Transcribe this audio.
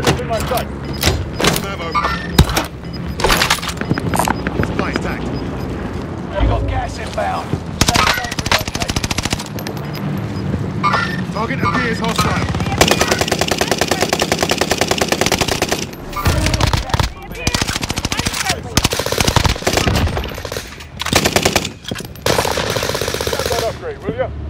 Target's in my sight. Memo. Supplies tagged. You got gas inbound. Target appears hostile. Will ya?